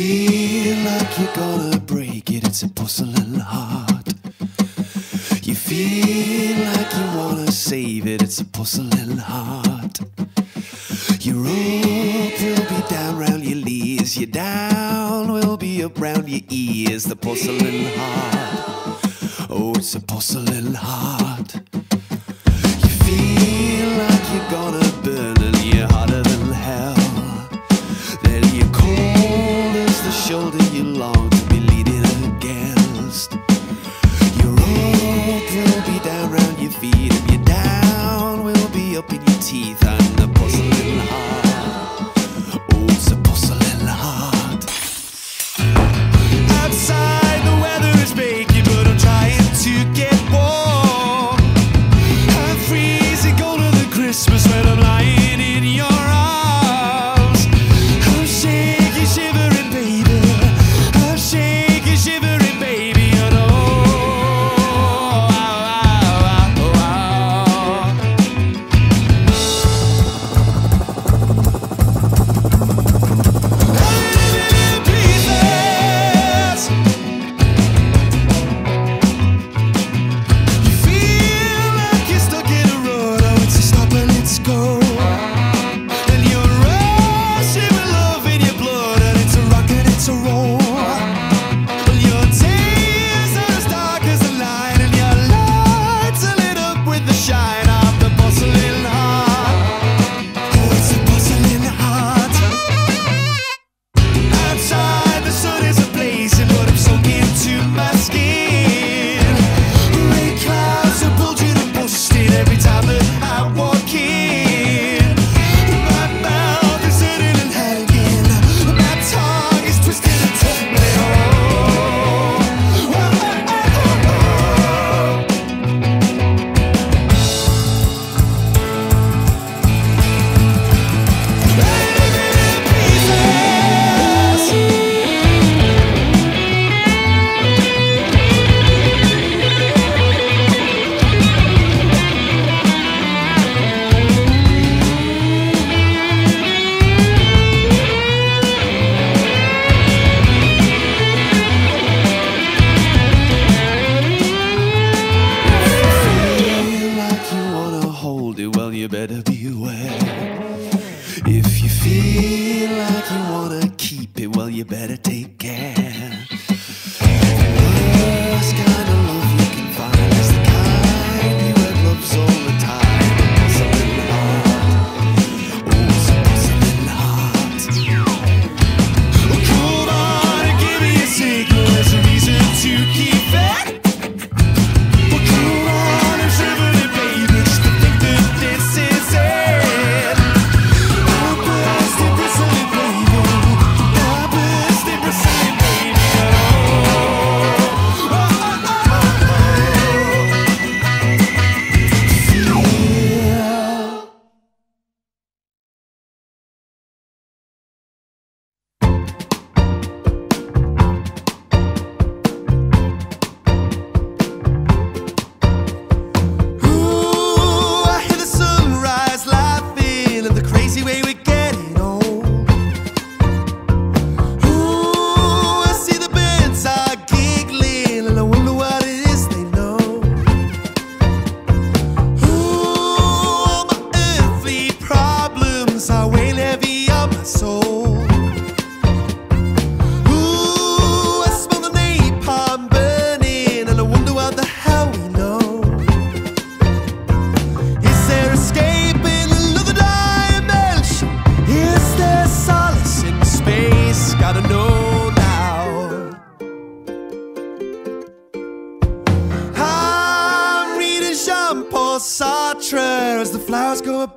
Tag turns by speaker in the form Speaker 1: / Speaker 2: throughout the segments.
Speaker 1: feel like you're gonna break it, it's a porcelain heart. You feel like you wanna save it, it's a porcelain heart. Your rope will be down round your knees, your down will be up round your ears, the porcelain heart. Oh, it's a porcelain heart. You feel like you're gonna up in your teeth.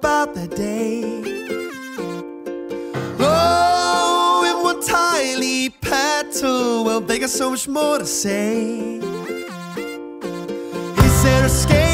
Speaker 1: about the day. Oh, if one tiny petal, paddle. Well, they got so much more to say. Is there a scale?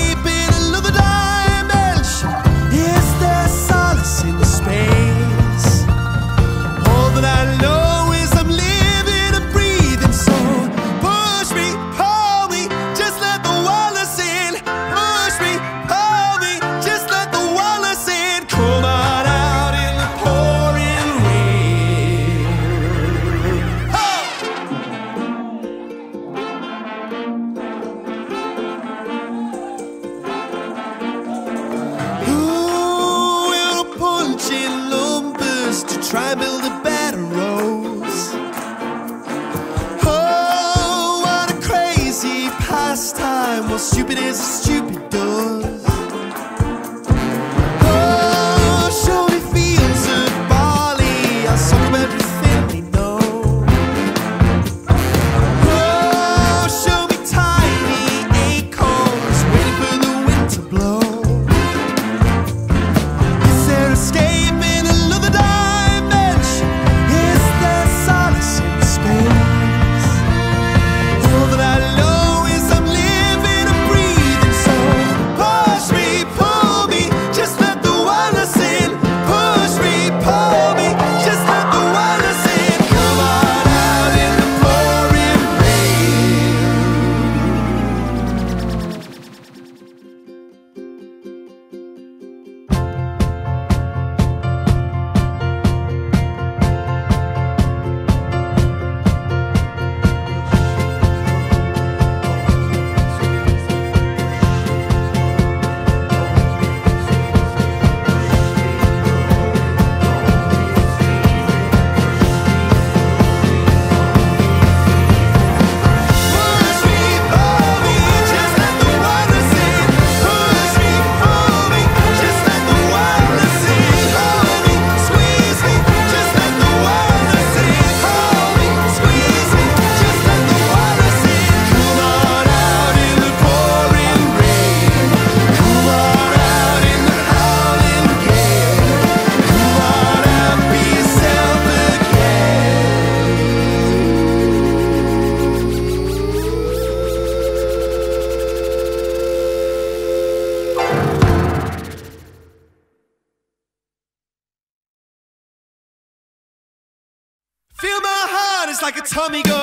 Speaker 1: Tommy gun.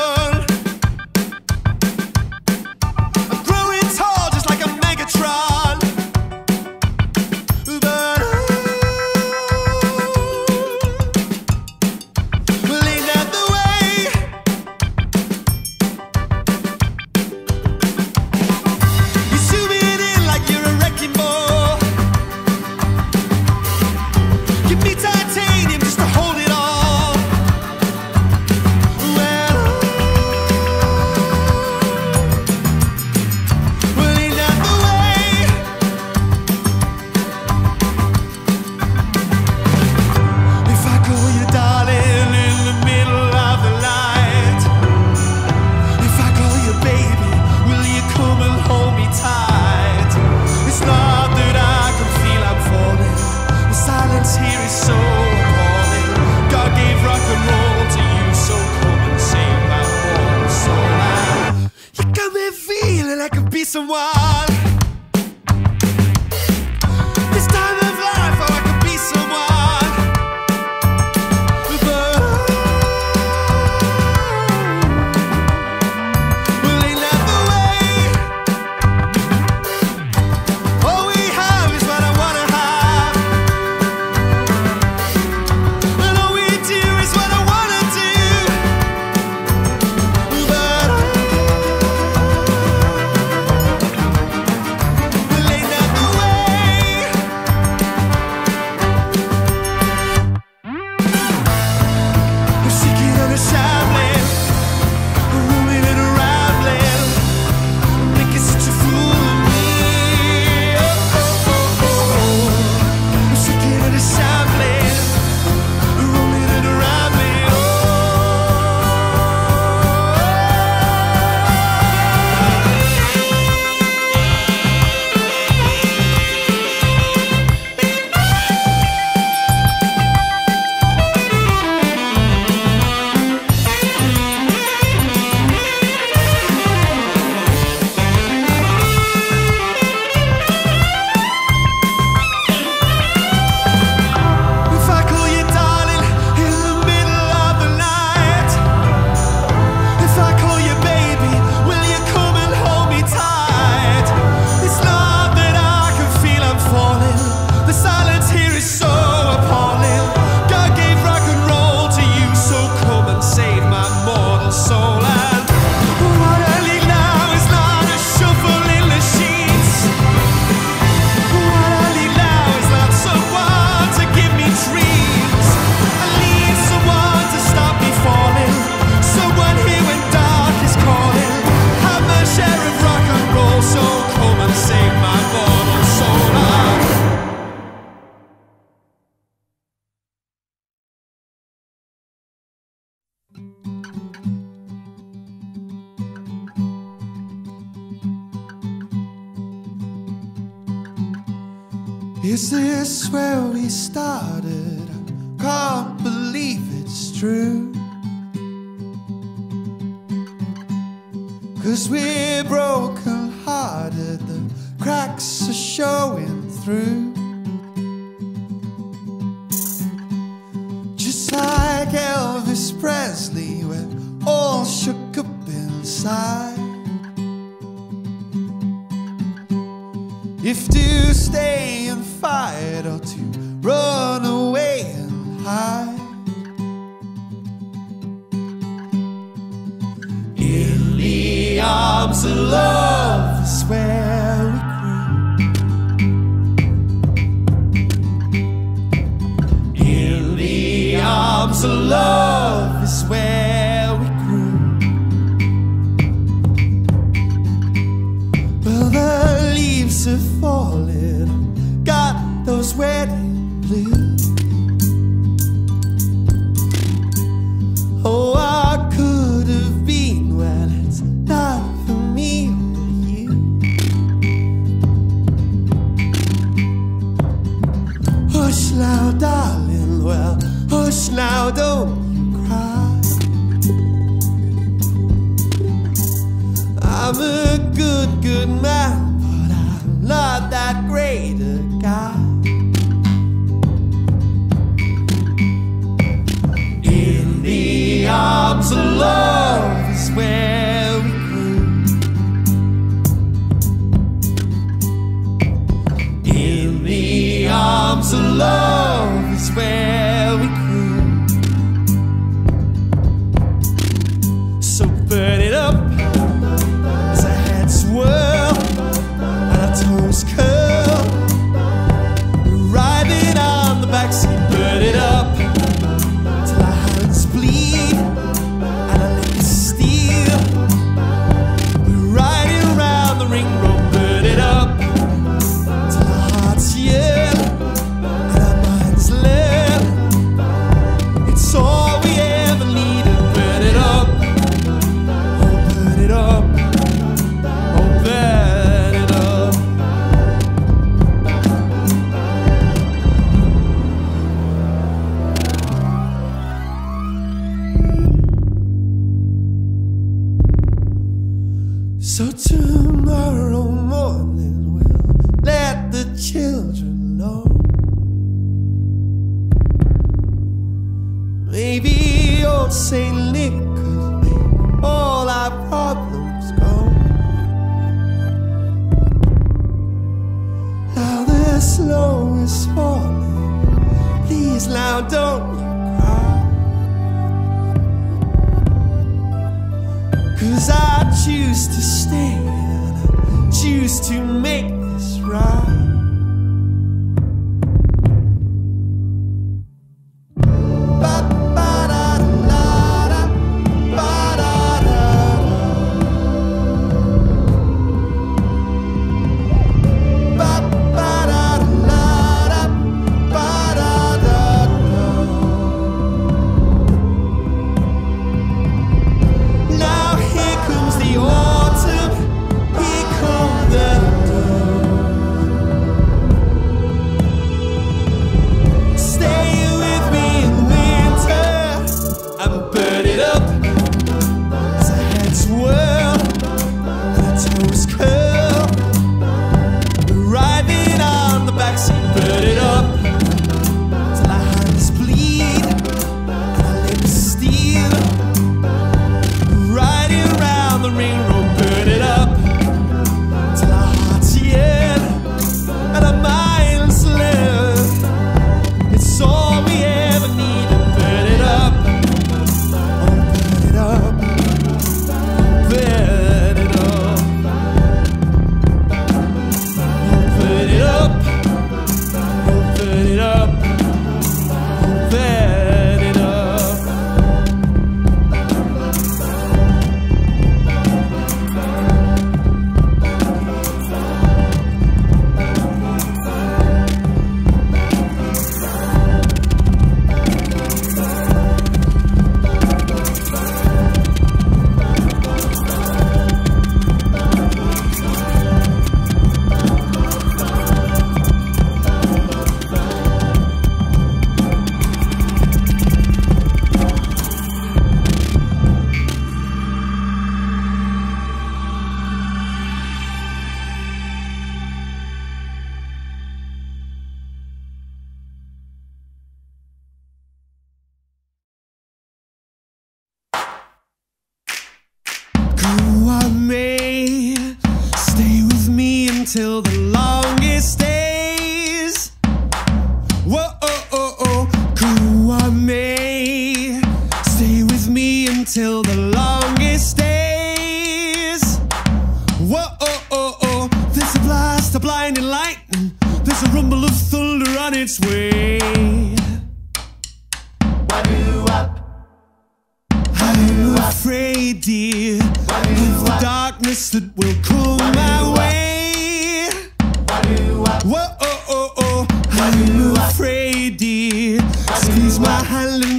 Speaker 1: Is this where we started? I can't believe it's true. Cause we're broken hearted, the cracks are showing through. Just like Elvis Presley, we're all shook up inside. If you stay fight or to run away and hide. In the arms of love is where we grew. In the arms of love. So tomorrow morning we'll let the children know. Maybe old Saint Nick could make all our problems go. Now the snow is falling. Please, now don't Cause I choose to stay and I choose to make this right.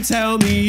Speaker 1: tell me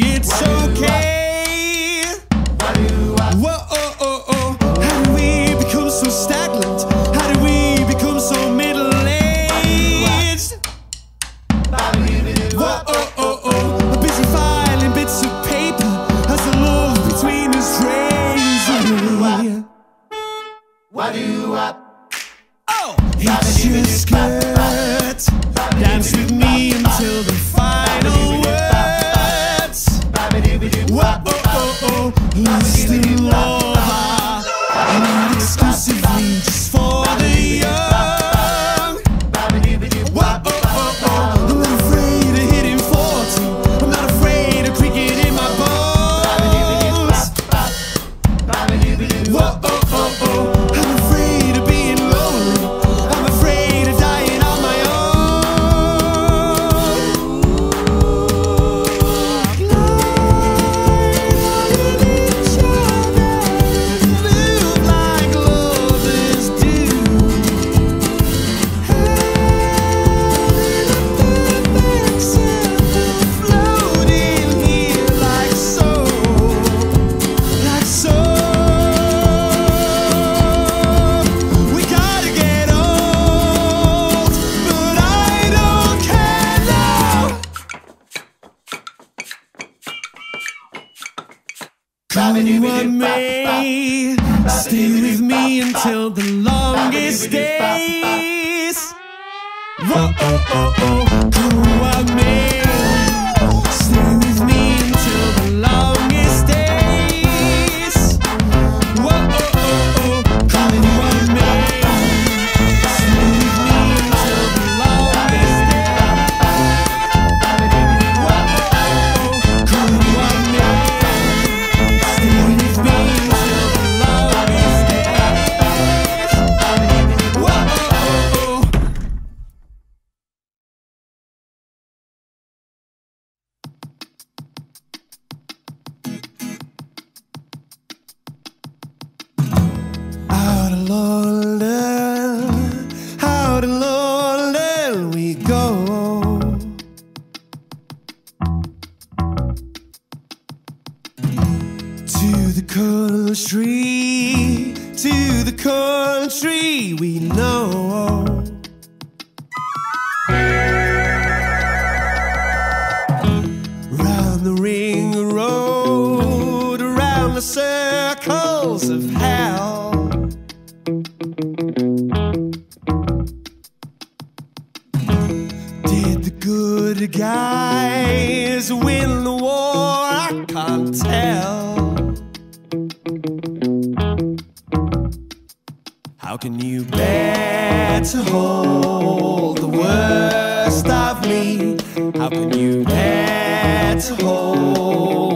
Speaker 1: of me. How can you dare to hold?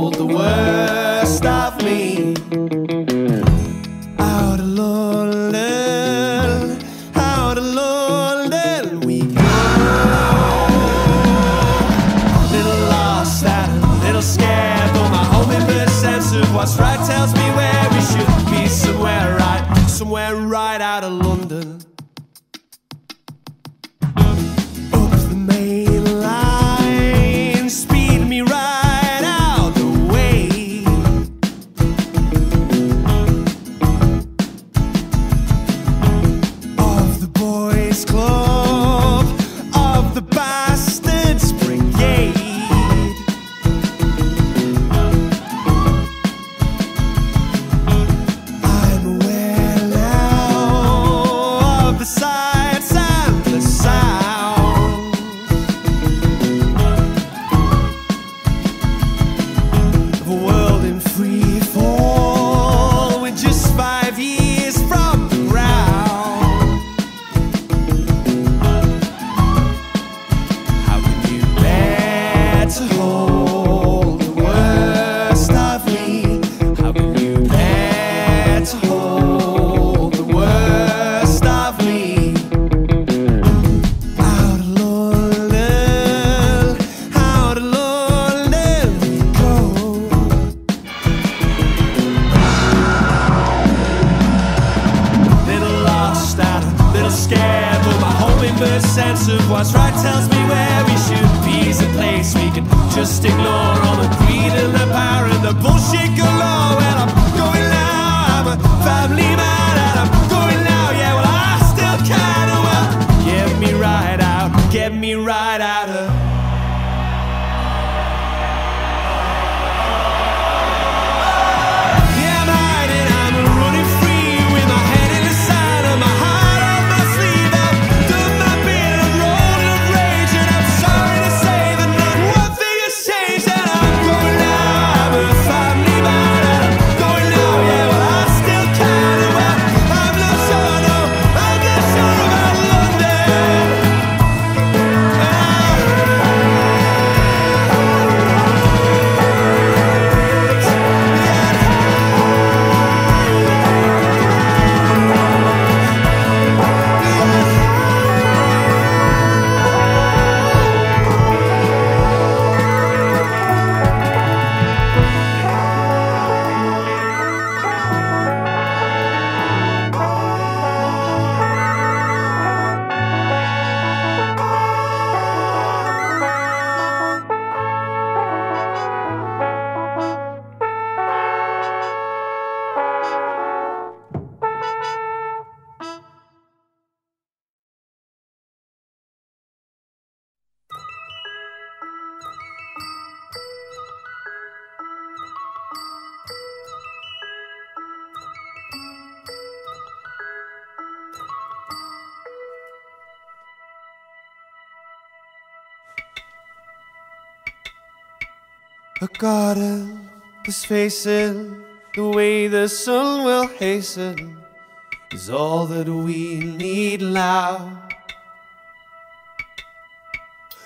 Speaker 1: A garden is facing the way the sun will hasten is all that we need now.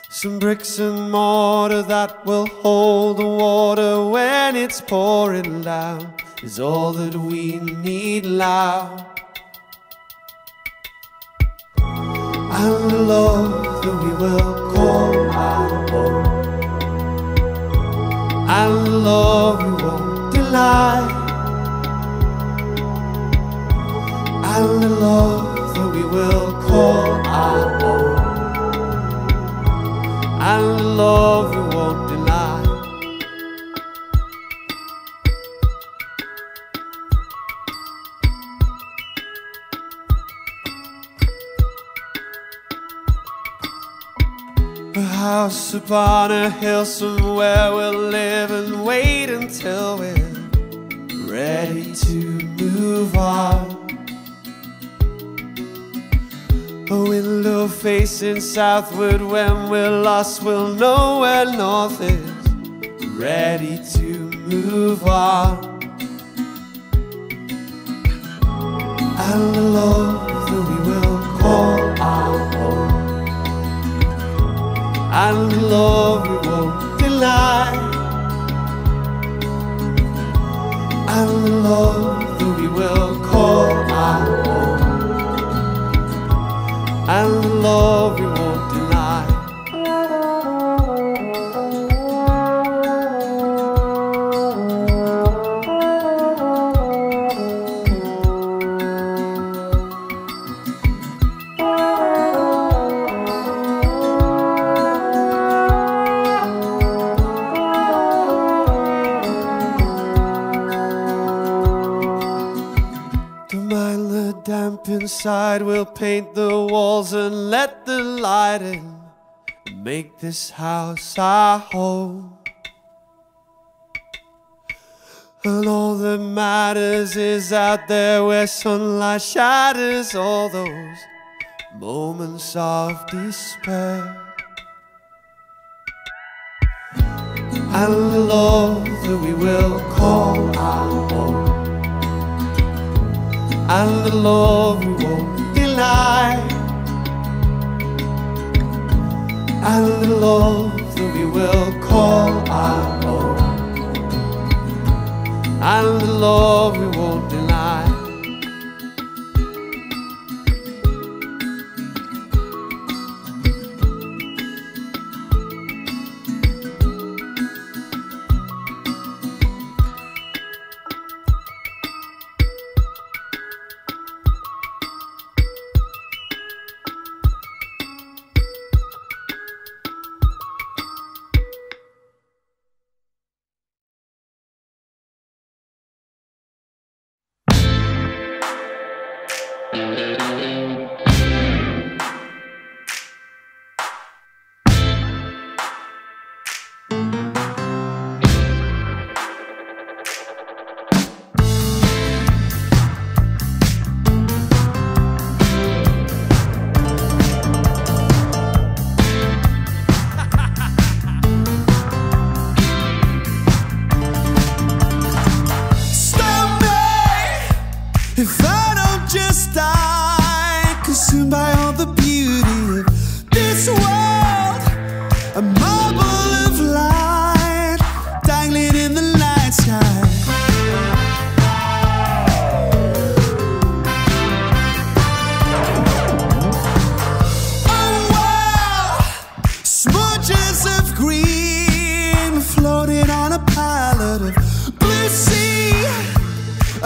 Speaker 1: Some bricks and mortar that will hold the water when it's pouring down is all that we need now. And the love that we will call our own the love we won't deny, and the love that we will call our own, and the love A house upon a hill somewhere we'll live and wait until we're ready to move on. A window facing southward when we're lost, we'll know where north is. Ready to move on. And the love that we will call our own and love won't deny, and the love that we will call our own, and the love we won't deny. Inside, we'll paint the walls and let the light in. Make this house our home. And all that matters is out there where sunlight shatters all those moments of despair. And the love that we will call our own and the love we won't deny, and the love that we will call our own, and the love we won't deny.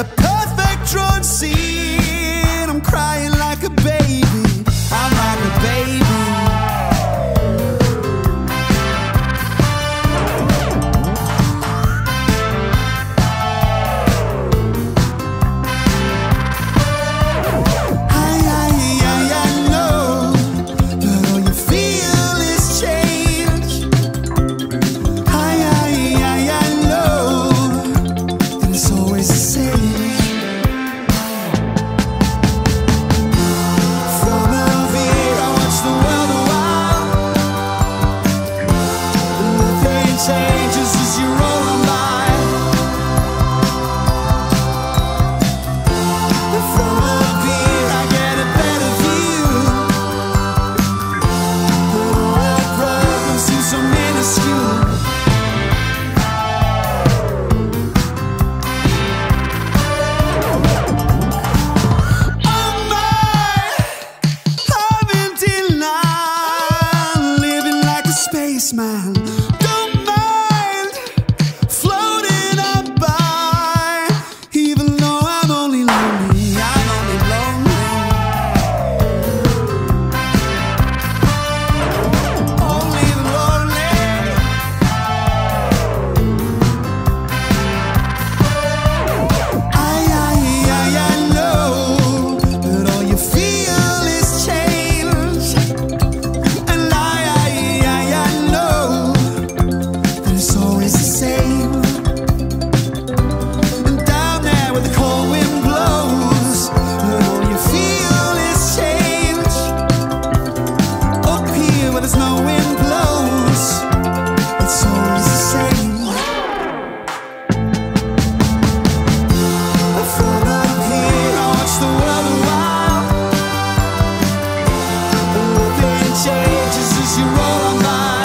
Speaker 1: A changes as you roll on by.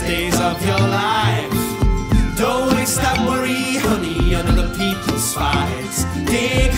Speaker 1: best days of your life. Don't waste that worry, honey, on other people's fights. Dig